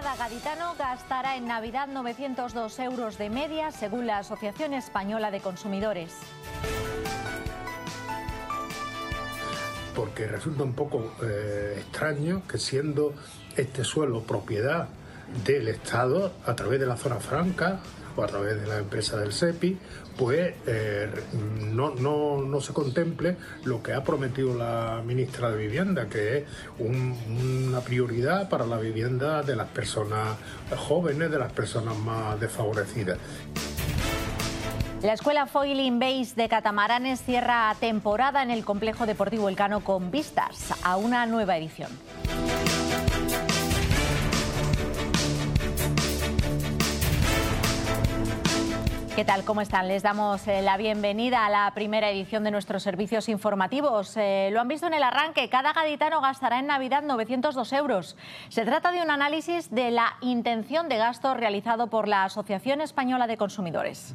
Cada gaditano gastará en Navidad 902 euros de media, según la Asociación Española de Consumidores. Porque resulta un poco eh, extraño que siendo este suelo propiedad del Estado a través de la zona franca a través de la empresa del SEPI, pues eh, no, no, se contemple lo que ha prometido la ministra de Vivienda, que es una prioridad para la vivienda de las personas jóvenes, de las personas más desfavorecidas. La escuela Foiling Base de Catamaranes cierra temporada en el complejo deportivo Elcano con vistas a una nueva edición. ¿Qué tal? ¿Cómo están? Les damos eh, la bienvenida a la primera edición de nuestros servicios informativos. Eh, lo han visto en el arranque, cada gaditano gastará en Navidad 902 euros. Se trata de un análisis de la intención de gasto realizado por la Asociación Española de Consumidores.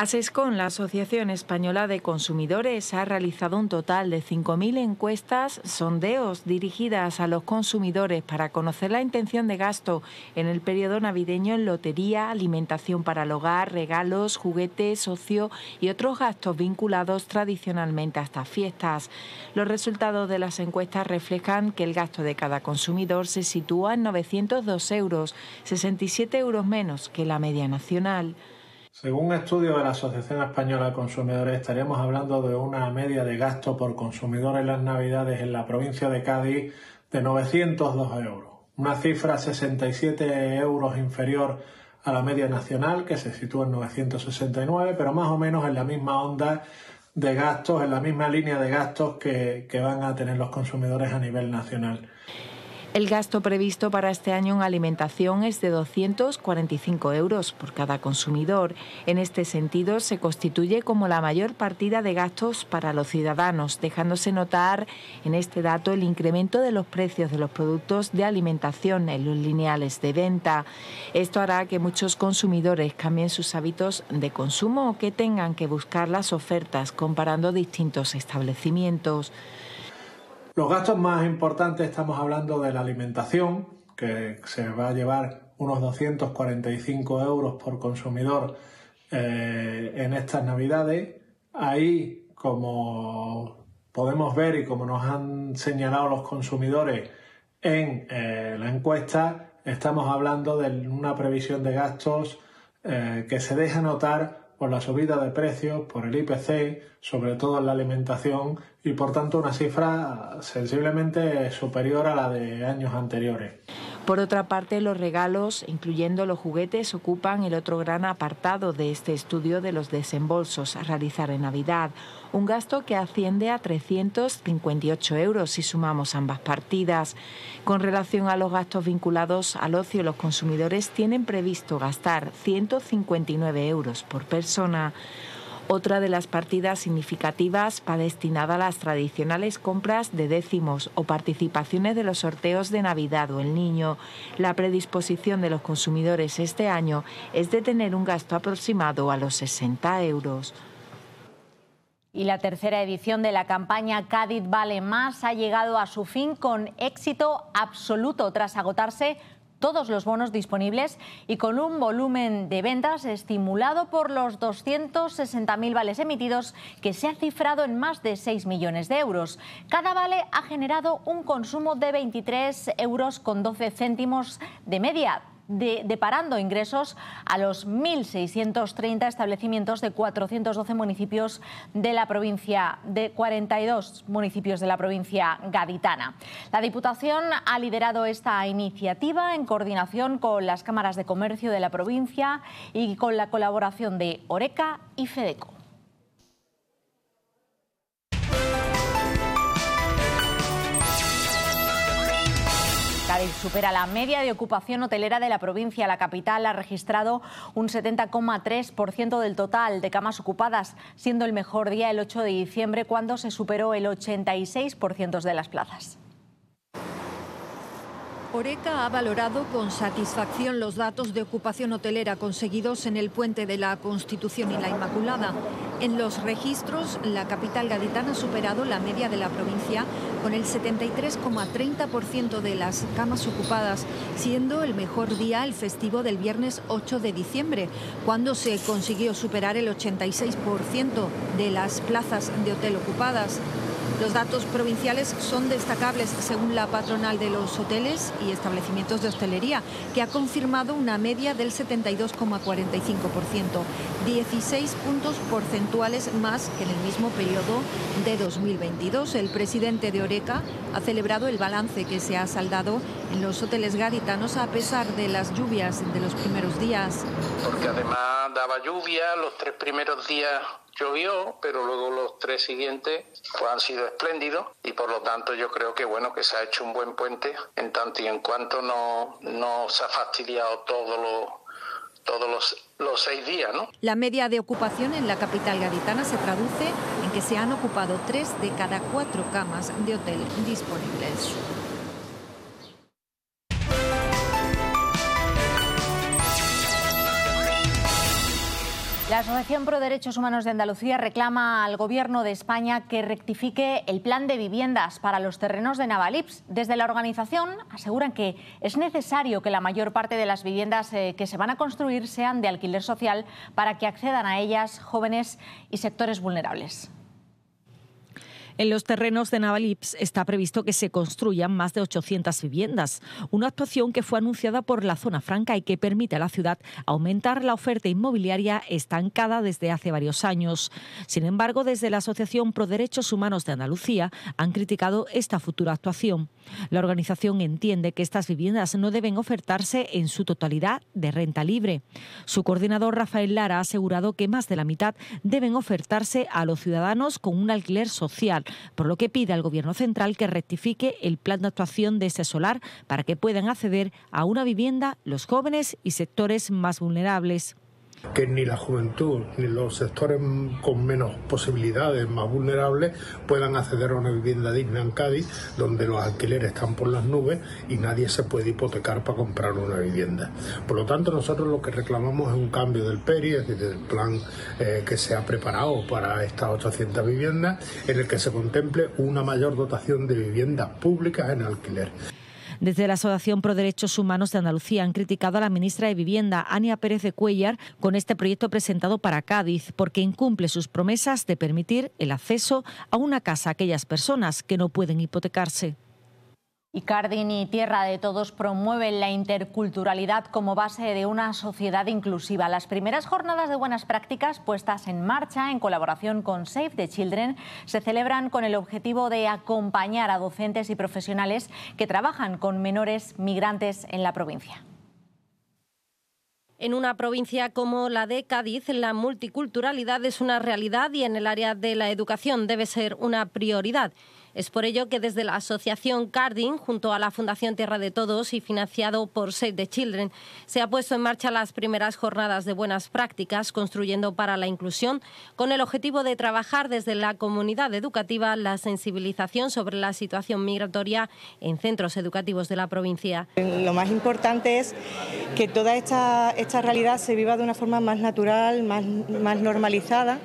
ASESCON, la Asociación Española de Consumidores, ha realizado un total de 5.000 encuestas, sondeos dirigidas a los consumidores para conocer la intención de gasto en el periodo navideño en lotería, alimentación para el hogar, regalos, juguetes, ocio y otros gastos vinculados tradicionalmente a estas fiestas. Los resultados de las encuestas reflejan que el gasto de cada consumidor se sitúa en 902 euros, 67 euros menos que la media nacional. Según un estudio de la Asociación Española de Consumidores, estaríamos hablando de una media de gasto por consumidor en las Navidades en la provincia de Cádiz de 902 euros, una cifra 67 euros inferior a la media nacional, que se sitúa en 969, pero más o menos en la misma onda de gastos, en la misma línea de gastos que van a tener los consumidores a nivel nacional. El gasto previsto para este año en alimentación es de 245 euros por cada consumidor. En este sentido, se constituye como la mayor partida de gastos para los ciudadanos, dejándose notar en este dato el incremento de los precios de los productos de alimentación en los lineales de venta. Esto hará que muchos consumidores cambien sus hábitos de consumo o que tengan que buscar las ofertas comparando distintos establecimientos. Los gastos más importantes estamos hablando de la alimentación, que se va a llevar unos 245 euros por consumidor eh, en estas navidades. Ahí, como podemos ver y como nos han señalado los consumidores en eh, la encuesta, estamos hablando de una previsión de gastos eh, que se deja notar por la subida de precios, por el IPC, sobre todo en la alimentación, y por tanto una cifra sensiblemente superior a la de años anteriores. Por otra parte, los regalos, incluyendo los juguetes, ocupan el otro gran apartado de este estudio de los desembolsos a realizar en Navidad, un gasto que asciende a 358 euros si sumamos ambas partidas. Con relación a los gastos vinculados al ocio, los consumidores tienen previsto gastar 159 euros por persona. Otra de las partidas significativas va destinada a las tradicionales compras de décimos o participaciones de los sorteos de Navidad o el Niño. La predisposición de los consumidores este año es de tener un gasto aproximado a los 60 euros. Y la tercera edición de la campaña Cádiz Vale Más ha llegado a su fin con éxito absoluto tras agotarse todos los bonos disponibles y con un volumen de ventas estimulado por los 260.000 vales emitidos que se ha cifrado en más de 6 millones de euros. Cada vale ha generado un consumo de 23 euros con 12 céntimos de media deparando ingresos a los 1.630 establecimientos de 412 municipios de la provincia, de 42 municipios de la provincia gaditana. La Diputación ha liderado esta iniciativa en coordinación con las cámaras de comercio de la provincia y con la colaboración de Oreca y Fedeco. Cádiz supera la media de ocupación hotelera de la provincia. La capital ha registrado un 70,3% del total de camas ocupadas, siendo el mejor día el 8 de diciembre, cuando se superó el 86% de las plazas. Oreca ha valorado con satisfacción los datos de ocupación hotelera conseguidos en el puente de la Constitución y la Inmaculada. En los registros, la capital gaditana ha superado la media de la provincia con el 73,30% de las camas ocupadas, siendo el mejor día el festivo del viernes 8 de diciembre, cuando se consiguió superar el 86% de las plazas de hotel ocupadas. Los datos provinciales son destacables según la patronal de los hoteles y establecimientos de hostelería, que ha confirmado una media del 72,45%, 16 puntos porcentuales más que en el mismo periodo de 2022. El presidente de Oreca ha celebrado el balance que se ha saldado en los hoteles gaditanos a pesar de las lluvias de los primeros días. Porque además daba lluvia los tres primeros días llovió, pero luego los tres siguientes pues, han sido espléndidos y por lo tanto yo creo que bueno que se ha hecho un buen puente en tanto y en cuanto no, no se ha fastidiado todos los todos los, los seis días, ¿no? La media de ocupación en la capital gaditana se traduce en que se han ocupado tres de cada cuatro camas de hotel disponibles. La Asociación Pro Derechos Humanos de Andalucía reclama al Gobierno de España que rectifique el plan de viviendas para los terrenos de Navalips. Desde la organización aseguran que es necesario que la mayor parte de las viviendas eh, que se van a construir sean de alquiler social para que accedan a ellas jóvenes y sectores vulnerables. En los terrenos de Navalips está previsto que se construyan más de 800 viviendas, una actuación que fue anunciada por la zona franca y que permite a la ciudad aumentar la oferta inmobiliaria estancada desde hace varios años. Sin embargo, desde la Asociación Pro Derechos Humanos de Andalucía han criticado esta futura actuación. La organización entiende que estas viviendas no deben ofertarse en su totalidad de renta libre. Su coordinador Rafael Lara ha asegurado que más de la mitad deben ofertarse a los ciudadanos con un alquiler social por lo que pide al Gobierno central que rectifique el plan de actuación de ese solar para que puedan acceder a una vivienda los jóvenes y sectores más vulnerables que ni la juventud ni los sectores con menos posibilidades, más vulnerables, puedan acceder a una vivienda digna en Cádiz, donde los alquileres están por las nubes y nadie se puede hipotecar para comprar una vivienda. Por lo tanto, nosotros lo que reclamamos es un cambio del PERI, es decir, del plan eh, que se ha preparado para estas 800 viviendas, en el que se contemple una mayor dotación de viviendas públicas en alquiler. Desde la Asociación Pro Derechos Humanos de Andalucía han criticado a la ministra de Vivienda, Ania Pérez de Cuellar, con este proyecto presentado para Cádiz, porque incumple sus promesas de permitir el acceso a una casa a aquellas personas que no pueden hipotecarse. Y Cardin y Tierra de Todos promueven la interculturalidad como base de una sociedad inclusiva. Las primeras jornadas de buenas prácticas puestas en marcha en colaboración con Save the Children se celebran con el objetivo de acompañar a docentes y profesionales que trabajan con menores migrantes en la provincia. En una provincia como la de Cádiz, la multiculturalidad es una realidad y en el área de la educación debe ser una prioridad. Es por ello que desde la Asociación Carding, junto a la Fundación Tierra de Todos y financiado por Save the Children, se ha puesto en marcha las primeras jornadas de buenas prácticas construyendo para la inclusión, con el objetivo de trabajar desde la comunidad educativa la sensibilización sobre la situación migratoria en centros educativos de la provincia. Lo más importante es que toda esta, esta realidad se viva de una forma más natural, más, más normalizada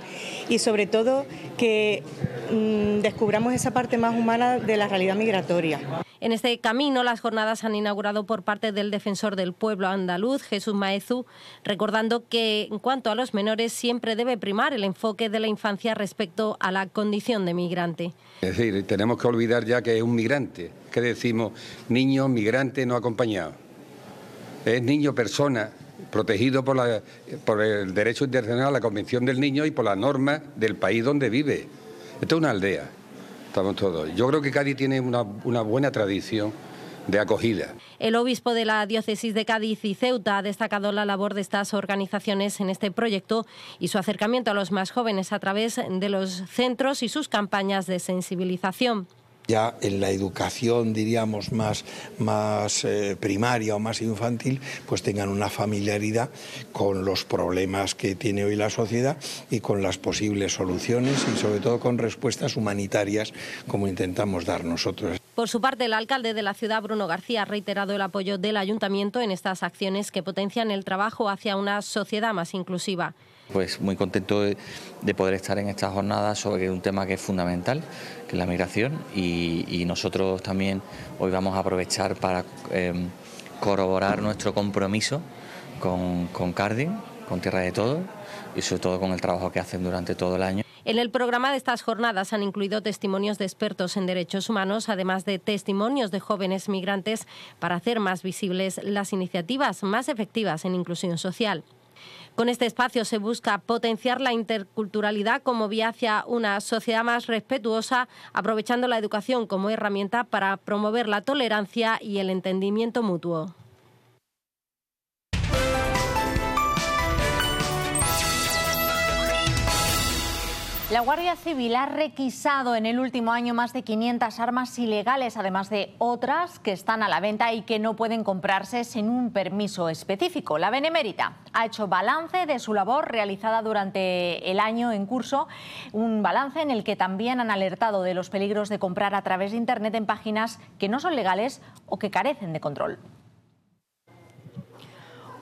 y sobre todo que mm, descubramos esa parte más humana de la realidad migratoria. En este camino, las jornadas han inaugurado por parte del defensor del pueblo andaluz, Jesús Maezú, recordando que en cuanto a los menores siempre debe primar el enfoque de la infancia respecto a la condición de migrante. Es decir, tenemos que olvidar ya que es un migrante. ¿Qué decimos? Niño, migrante no acompañado. Es niño, persona, protegido por, la, por el derecho internacional, la Convención del Niño y por las normas del país donde vive. Esto es una aldea, estamos todos. Yo creo que Cádiz tiene una, una buena tradición de acogida. El obispo de la diócesis de Cádiz y Ceuta ha destacado la labor de estas organizaciones en este proyecto y su acercamiento a los más jóvenes a través de los centros y sus campañas de sensibilización ya en la educación, diríamos, más, más eh, primaria o más infantil, pues tengan una familiaridad con los problemas que tiene hoy la sociedad y con las posibles soluciones y sobre todo con respuestas humanitarias como intentamos dar nosotros. Por su parte, el alcalde de la ciudad, Bruno García, ha reiterado el apoyo del ayuntamiento en estas acciones que potencian el trabajo hacia una sociedad más inclusiva. Pues muy contento de, poder estar en esta jornada sobre un tema que es fundamental, que es la migración, y, nosotros también hoy vamos a aprovechar para em, corroborar nuestro compromiso con, con Carding, con Tierra de Todos, y sobre todo con el trabajo que hacen durante todo el año. En el programa de estas jornadas han incluido testimonios de expertos en derechos humanos, además de testimonios de jóvenes migrantes para hacer más visibles las iniciativas más efectivas en inclusión social. Con este espacio se busca potenciar la interculturalidad como vía hacia una sociedad más respetuosa, aprovechando la educación como herramienta para promover la tolerancia y el entendimiento mutuo. La Guardia Civil ha requisado en el último año más de 500 armas ilegales, además de otras que están a la venta y que no pueden comprarse sin un permiso específico. La Benemérita ha hecho balance de su labor realizada durante el año en curso, un balance en el que también han alertado de los peligros de comprar a través de Internet en páginas que no son legales o que carecen de control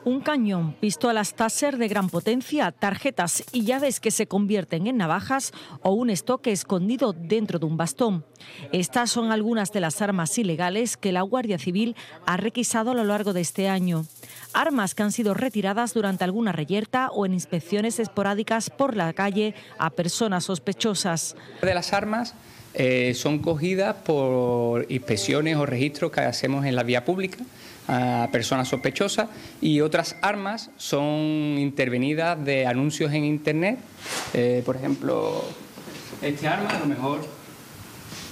un cañón, pistolas Taser de gran potencia, tarjetas y llaves que se convierten en navajas o un estoque escondido dentro de un bastón. Estas son algunas de las armas ilegales que la Guardia Civil ha requisado a lo largo de este año. Armas que han sido retiradas durante alguna reyerta o en inspecciones esporádicas por la calle a personas sospechosas. De las armas eh, son cogidas por inspecciones o registros que hacemos en la vía pública a personas sospechosas y otras armas son intervenidas de anuncios en Internet. Eh, por ejemplo, este arma a lo mejor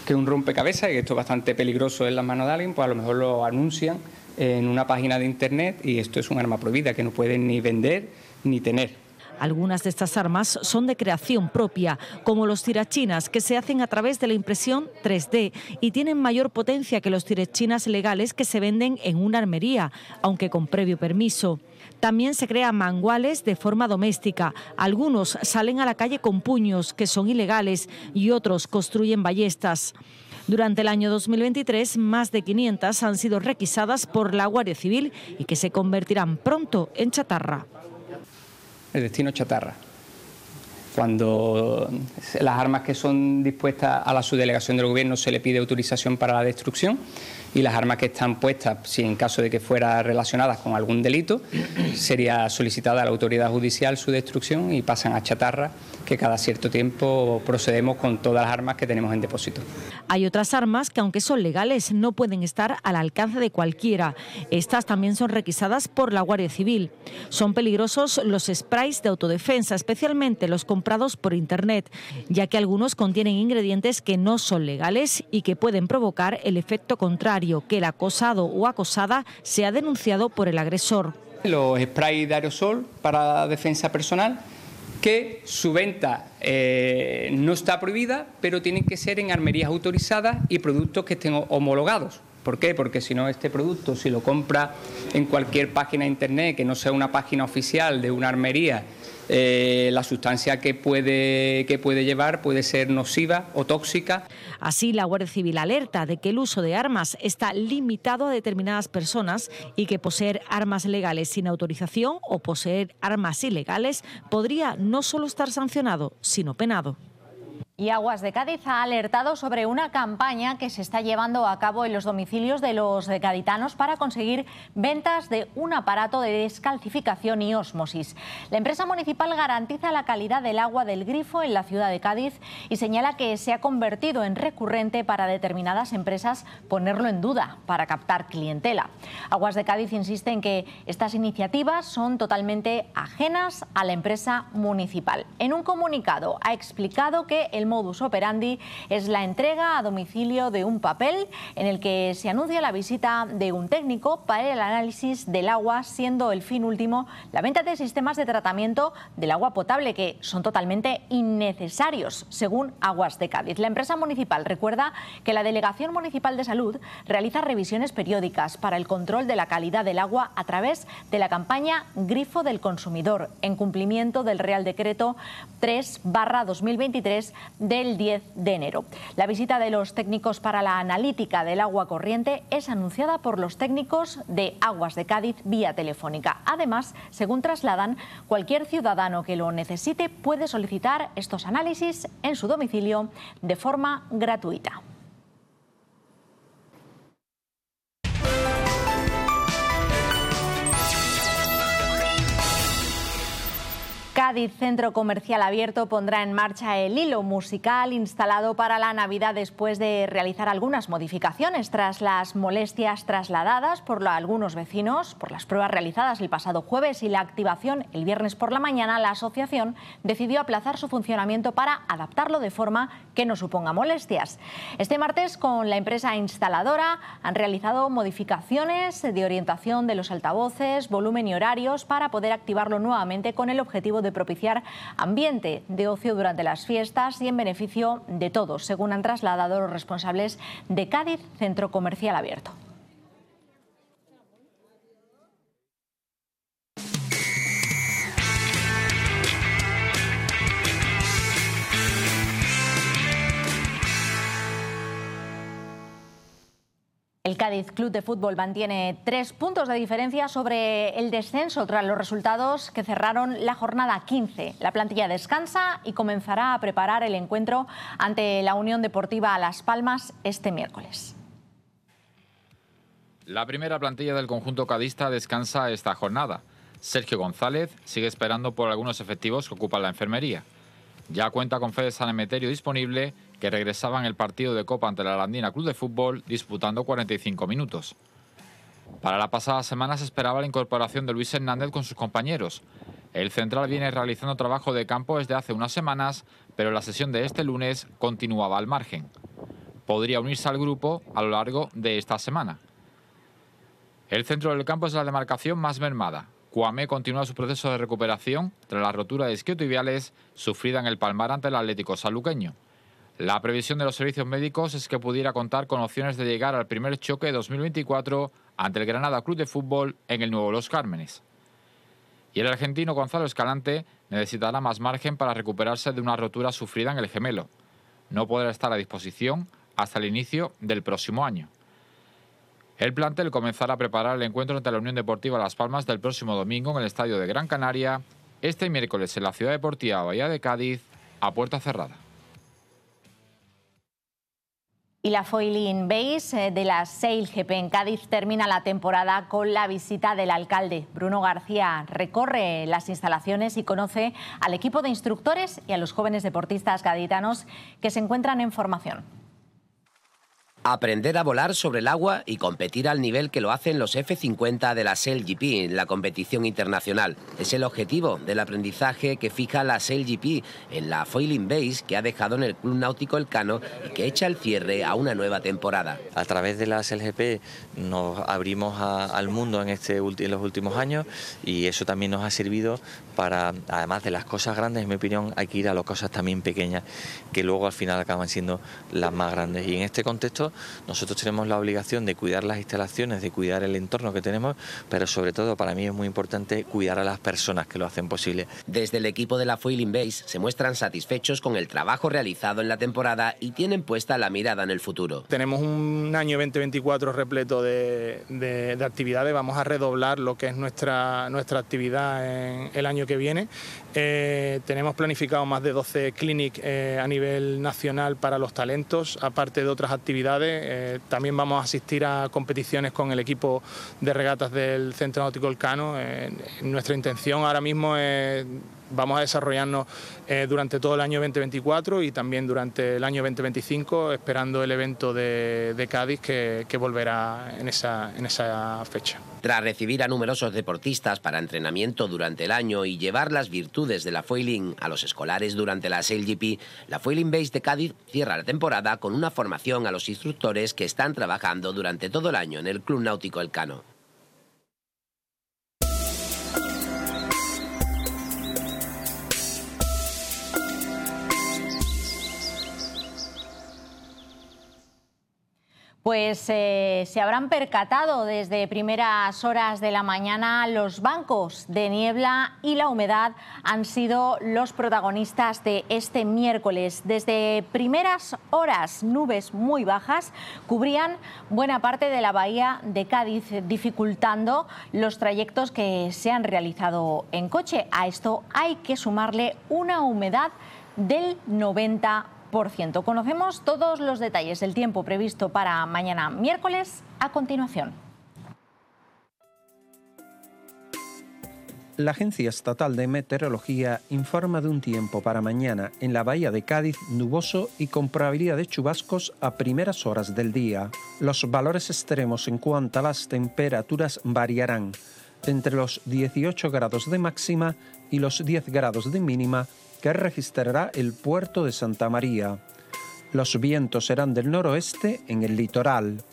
que un rompecabezas, y esto es bastante peligroso en las manos de alguien, pues a lo mejor lo anuncian en una página de Internet y esto es un arma prohibida que no pueden ni vender ni tener. Algunas de estas armas son de creación propia, como los tirachinas, que se hacen a través de la impresión 3D y tienen mayor potencia que los tirachinas legales que se venden en una armería, aunque con previo permiso. También se crean manguales de forma doméstica. Algunos salen a la calle con puños, que son ilegales, y otros construyen ballestas. Durante el año 2023, más de 500 han sido requisadas por la Guardia Civil y que se convertirán pronto en chatarra el destino chatarra. Cuando las armas que son dispuestas a la subdelegación del gobierno se le pide autorización para la destrucción y las armas que están puestas, si en caso de que fueran relacionadas con algún delito, sería solicitada a la autoridad judicial su destrucción y pasan a chatarra que cada cierto tiempo procedemos con todas las armas que tenemos en depósito. Hay otras armas que, aunque son legales, no pueden estar al alcance de cualquiera. Estas también son requisadas por la Guardia Civil. Son peligrosos los sprays de autodefensa, especialmente los comprados por Internet, ya que algunos contienen ingredientes que no son legales y que pueden provocar el efecto contrario, que el acosado o acosada sea denunciado por el agresor. Los sprays de aerosol para defensa personal que su venta eh, no está prohibida, pero tienen que ser en armerías autorizadas y productos que estén homologados. ¿Por qué? Porque si no, este producto, si lo compra en cualquier página de Internet que no sea una página oficial de una armería eh, la sustancia que puede, que puede llevar puede ser nociva o tóxica. Así, la Guardia Civil alerta de que el uso de armas está limitado a determinadas personas y que poseer armas legales sin autorización o poseer armas ilegales podría no solo estar sancionado, sino penado. Y Aguas de Cádiz ha alertado sobre una campaña que se está llevando a cabo en los domicilios de los gaditanos para conseguir ventas de un aparato de descalcificación y osmosis. La empresa municipal garantiza la calidad del agua del grifo en la ciudad de Cádiz y señala que se ha convertido en recurrente para determinadas empresas ponerlo en duda para captar clientela. Aguas de Cádiz insiste en que estas iniciativas son totalmente ajenas a la empresa municipal. En un comunicado ha explicado que el modus operandi es la entrega a domicilio de un papel en el que se anuncia la visita de un técnico para el análisis del agua, siendo el fin último la venta de sistemas de tratamiento del agua potable que son totalmente innecesarios, según Aguas de Cádiz. La empresa municipal recuerda que la Delegación Municipal de Salud realiza revisiones periódicas para el control de la calidad del agua a través de la campaña Grifo del Consumidor, en cumplimiento del Real Decreto 3 2023 del 10 de enero. La visita de los técnicos para la analítica del agua corriente es anunciada por los técnicos de Aguas de Cádiz vía telefónica. Además, según trasladan, cualquier ciudadano que lo necesite puede solicitar estos análisis en su domicilio de forma gratuita. Cádiz Centro Comercial Abierto pondrá en marcha el hilo musical instalado para la Navidad después de realizar algunas modificaciones tras las molestias trasladadas por algunos vecinos por las pruebas realizadas el pasado jueves y la activación el viernes por la mañana. La asociación decidió aplazar su funcionamiento para adaptarlo de forma que no suponga molestias. Este martes con la empresa instaladora han realizado modificaciones de orientación de los altavoces, volumen y horarios para poder activarlo nuevamente con el objetivo de propiciar ambiente de ocio durante las fiestas y en beneficio de todos, según han trasladado los responsables de Cádiz Centro Comercial Abierto. El Cádiz Club de Fútbol mantiene tres puntos de diferencia sobre el descenso tras los resultados que cerraron la jornada 15. La plantilla descansa y comenzará a preparar el encuentro ante la Unión Deportiva Las Palmas este miércoles. La primera plantilla del conjunto cadista descansa esta jornada. Sergio González sigue esperando por algunos efectivos que ocupan la enfermería. Ya cuenta con Fede San Emeterio disponible que regresaba en el partido de Copa ante la Arandina Club de Fútbol disputando 45 minutos. Para la pasada semana se esperaba la incorporación de Luis Hernández con sus compañeros. El central viene realizando trabajo de campo desde hace unas semanas, pero la sesión de este lunes continuaba al margen. Podría unirse al grupo a lo largo de esta semana. El centro del campo es la demarcación más mermada. Cuame continúa su proceso de recuperación tras la rotura de isquiotibiales sufrida en el Palmar ante el Atlético Saluqueño. La previsión de los servicios médicos es que pudiera contar con opciones de llegar al primer choque de 2024 ante el Granada Club de Fútbol en el Nuevo Los Cármenes. Y el argentino Gonzalo Escalante necesitará más margen para recuperarse de una rotura sufrida en el gemelo. No podrá estar a disposición hasta el inicio del próximo año. El plantel comenzará a preparar el encuentro ante la Unión Deportiva Las Palmas del próximo domingo en el Estadio de Gran Canaria, este miércoles en la Ciudad Deportiva Bahía de Cádiz, a puerta cerrada. Y la Foiling Base eh, de la Sail GP en Cádiz termina la temporada con la visita del alcalde. Bruno García recorre las instalaciones y conoce al equipo de instructores y a los jóvenes deportistas gaditanos que se encuentran en formación. Aprender a volar sobre el agua y competir al nivel que lo hacen los F-50 de la SailGP, la competición internacional. Es el objetivo del aprendizaje que fija la SailGP en la Foiling Base que ha dejado en el Club Náutico Elcano y que echa el cierre a una nueva temporada. A través de la SailGP nos abrimos al mundo en, este, en los últimos años y eso también nos ha servido para, además de las cosas grandes, en mi opinión, hay que ir a las cosas también pequeñas que luego al final acaban siendo las más grandes. Y en este contexto nosotros tenemos la obligación de cuidar las instalaciones, de cuidar el entorno que tenemos, pero sobre todo para mí es muy importante cuidar a las personas que lo hacen posible. Desde el equipo de la Foiling Base se muestran satisfechos con el trabajo realizado en la temporada y tienen puesta la mirada en el futuro. Tenemos un año 2024 repleto de, actividades, vamos a redoblar lo que es nuestra, nuestra actividad en el año que viene. Eh, tenemos planificado más de 12 clinics eh, a nivel nacional para los talentos, aparte de otras actividades eh, también vamos a asistir a competiciones con el equipo de regatas del Centro Náutico Elcano. Eh, nuestra intención ahora mismo es vamos a desarrollarnos eh, durante todo el año 2024 y también durante el año 2025, esperando el evento de, Cádiz que, volverá en esa, fecha. Tras recibir a numerosos deportistas para entrenamiento durante el año y llevar las virtudes de la foiling a los escolares durante la SailGP, la Foiling Base de Cádiz cierra la temporada con una formación a los instructores que están trabajando durante todo el año en el Club Náutico Elcano. Pues eh, se habrán percatado desde primeras horas de la mañana los bancos de niebla y la humedad han sido los protagonistas de este miércoles. Desde primeras horas nubes muy bajas cubrían buena parte de la bahía de Cádiz, dificultando los trayectos que se han realizado en coche. A esto hay que sumarle una humedad del 90%. Conocemos todos los detalles del tiempo previsto para mañana miércoles a continuación. La Agencia Estatal de Meteorología informa de un tiempo para mañana en la bahía de Cádiz nuboso y con probabilidad de chubascos a primeras horas del día. Los valores extremos en cuanto a las temperaturas variarán entre los 18 grados de máxima y los 10 grados de mínima que registrará el puerto de Santa María. Los vientos serán del noroeste en el litoral.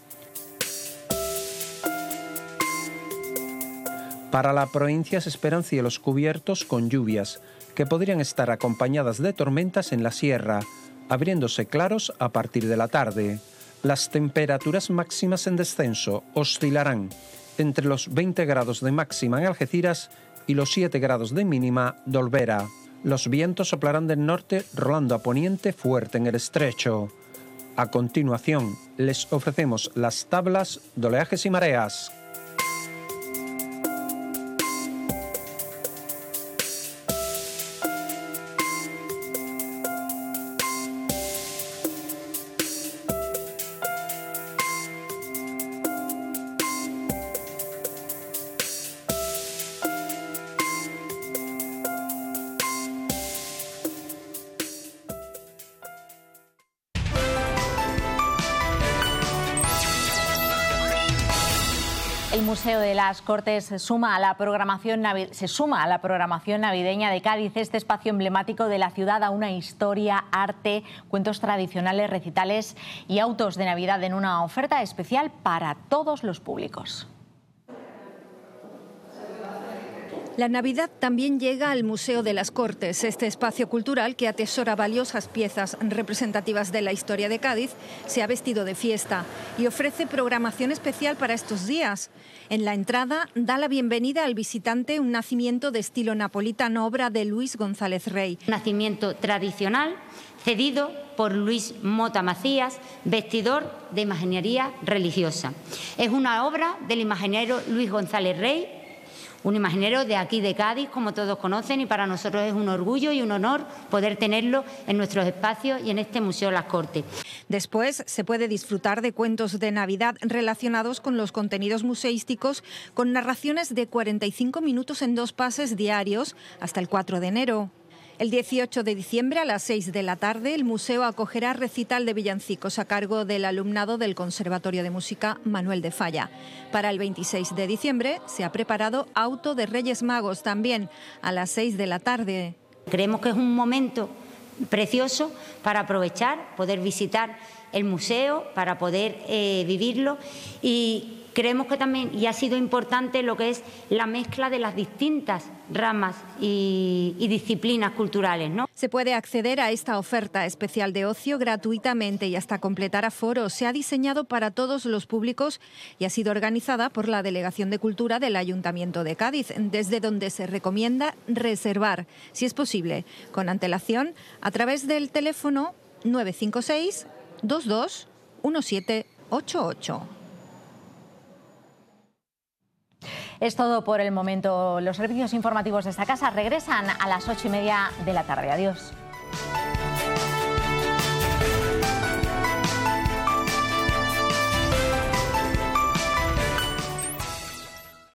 Para la provincia se esperan cielos cubiertos con lluvias, que podrían estar acompañadas de tormentas en la sierra, abriéndose claros a partir de la tarde. Las temperaturas máximas en descenso oscilarán entre los 20 grados de máxima en Algeciras y los 7 grados de mínima de Olvera. Los vientos soplarán del norte rolando a poniente fuerte en el estrecho. A continuación, les ofrecemos las tablas de oleajes y mareas. Las Cortes se suma, a la programación se suma a la programación navideña de Cádiz, este espacio emblemático de la ciudad, a una historia, arte, cuentos tradicionales, recitales y autos de Navidad en una oferta especial para todos los públicos. La Navidad también llega al Museo de las Cortes, este espacio cultural que atesora valiosas piezas representativas de la historia de Cádiz, se ha vestido de fiesta y ofrece programación especial para estos días. En la entrada da la bienvenida al visitante un nacimiento de estilo napolitano, obra de Luis González Rey. Nacimiento tradicional cedido por Luis Mota Macías, vestidor de imaginería religiosa. Es una obra del imaginero Luis González Rey, un imaginero de aquí de Cádiz, como todos conocen, y para nosotros es un orgullo y un honor poder tenerlo en nuestros espacios y en este Museo Las Cortes. Después se puede disfrutar de cuentos de Navidad relacionados con los contenidos museísticos, con narraciones de 45 minutos en dos pases diarios hasta el 4 de enero. El 18 de diciembre a las 6 de la tarde el museo acogerá recital de villancicos a cargo del alumnado del Conservatorio de Música Manuel de Falla. Para el 26 de diciembre se ha preparado Auto de Reyes Magos también a las 6 de la tarde. Creemos que es un momento precioso para aprovechar, poder visitar el museo, para poder eh, vivirlo y creemos que también, y ha sido importante, lo que es la mezcla de las distintas ramas y, disciplinas culturales. ¿no? Se puede acceder a esta oferta especial de ocio gratuitamente y hasta completar aforo. Se ha diseñado para todos los públicos y ha sido organizada por la Delegación de Cultura del Ayuntamiento de Cádiz, desde donde se recomienda reservar, si es posible, con antelación, a través del teléfono 956 22 1788. Es todo por el momento. Los servicios informativos de esta casa regresan a las ocho y media de la tarde. Adiós.